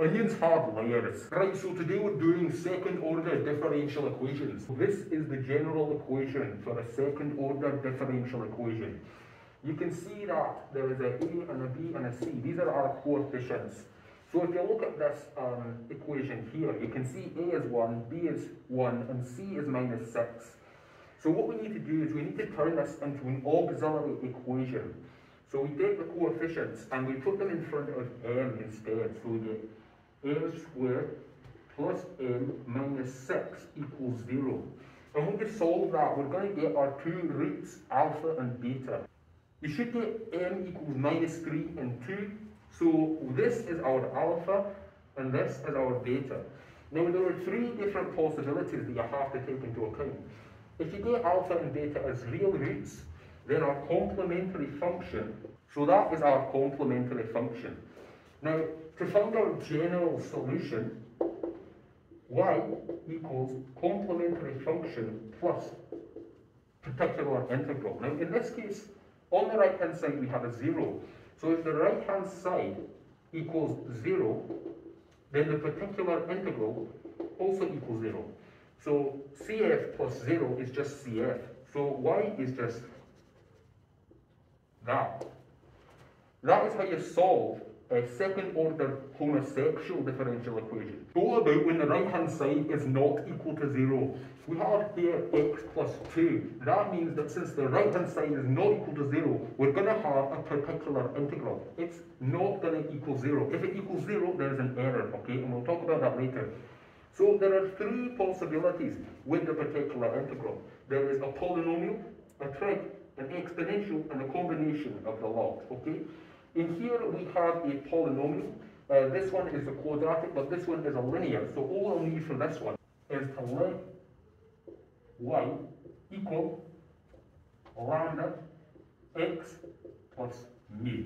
Onions have layers. Right, so today we're doing second order differential equations. This is the general equation for a second order differential equation. You can see that there is a A and a B and a C. These are our coefficients. So if you look at this um, equation here, you can see A is 1, B is 1, and C is minus 6. So what we need to do is we need to turn this into an auxiliary equation. So we take the coefficients and we put them in front of m instead. So we get m squared plus n minus 6 equals 0. And when we solve that, we're going to get our two roots, alpha and beta. You should get m equals minus 3 and 2. So this is our alpha and this is our beta. Now there are three different possibilities that you have to take into account. If you get alpha and beta as real roots, then our complementary function, so that is our complementary function. Now, to find our general solution, y equals complementary function plus particular integral. Now, in this case, on the right-hand side, we have a 0. So if the right-hand side equals 0, then the particular integral also equals 0. So CF plus 0 is just CF. So y is just that. That is how you solve a second order homosexual differential equation. Go about when the right hand side is not equal to zero. We have here x plus 2. That means that since the right hand side is not equal to zero, we're going to have a particular integral. It's not going to equal zero. If it equals zero, there is an error, okay? And we'll talk about that later. So there are three possibilities with the particular integral. There is a polynomial, a trig, an exponential, and a combination of the logs, okay? In here we have a polynomial. Uh, this one is a quadratic, but this one is a linear. So all I'll need for this one is to let y equal lambda x plus mu.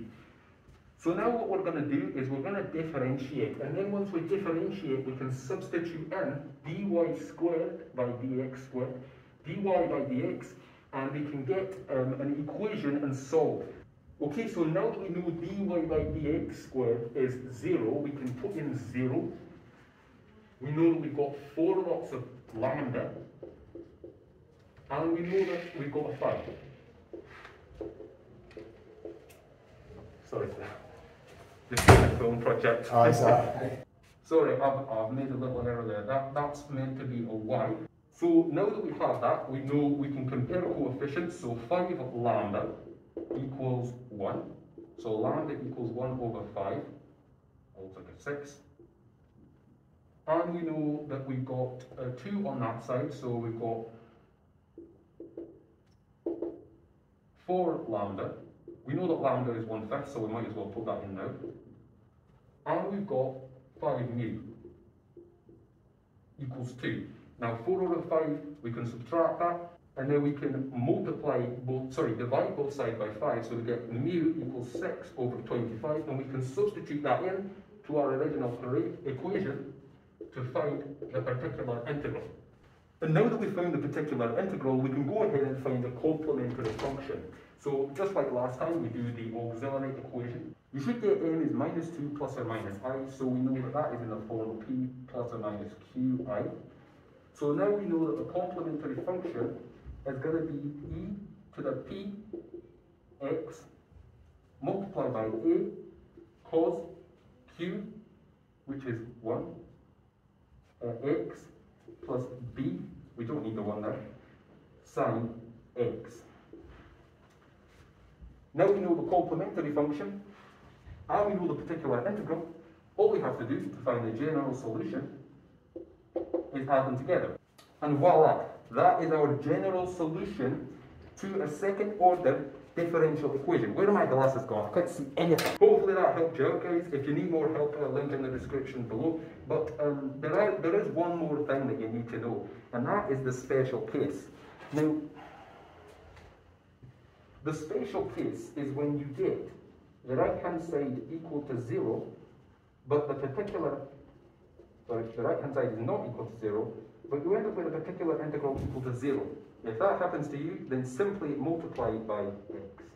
So now what we're going to do is we're going to differentiate. And then once we differentiate, we can substitute in dy squared by dx squared, dy by dx, and we can get um, an equation and solve. Okay, so now that we know dy by dx squared is 0, we can put in 0. We know that we've got 4 lots of lambda. And we know that we've got 5. Sorry, this is a film project. Oh, sorry. Sorry, I've, I've made a little error there. That, that's meant to be a 1. So now that we have had that, we know we can compare coefficients. So 5 lambda 1. So lambda equals 1 over 5, looks like a 6. And we know that we've got uh, 2 on that side, so we've got 4 lambda. We know that lambda is 1 fifth, so we might as well put that in now. And we've got 5 mu equals 2. Now 4 over 5, we can subtract that, and then we can multiply both, sorry, divide both sides by 5, so we get mu equals 6 over 25, and we can substitute that in to our original equation to find the particular integral. And now that we've found the particular integral, we can go ahead and find the complementary function. So just like last time, we do the auxiliary equation. You should get m is minus 2 plus or minus i, so we know that that is in the form p plus or minus qi. So now we know that the complementary function is going to be e to the p x multiplied by a cos q, which is 1, uh, x plus b, we don't need the 1 there, sine x. Now we know the complementary function, and we know the particular integral. All we have to do to find the general solution is add them together. And voila, that is our general solution to a second order differential equation. Where are my glasses gone? I can't see anything. Hopefully that helped you out, guys. If you need more help, I'll link in the description below. But um, there, are, there is one more thing that you need to know, and that is the special case. Now, the special case is when you get the right-hand side equal to zero, but the particular, sorry, the right-hand side is not equal to zero, but you end up with a particular integral equal to zero. If that happens to you, then simply multiply by x.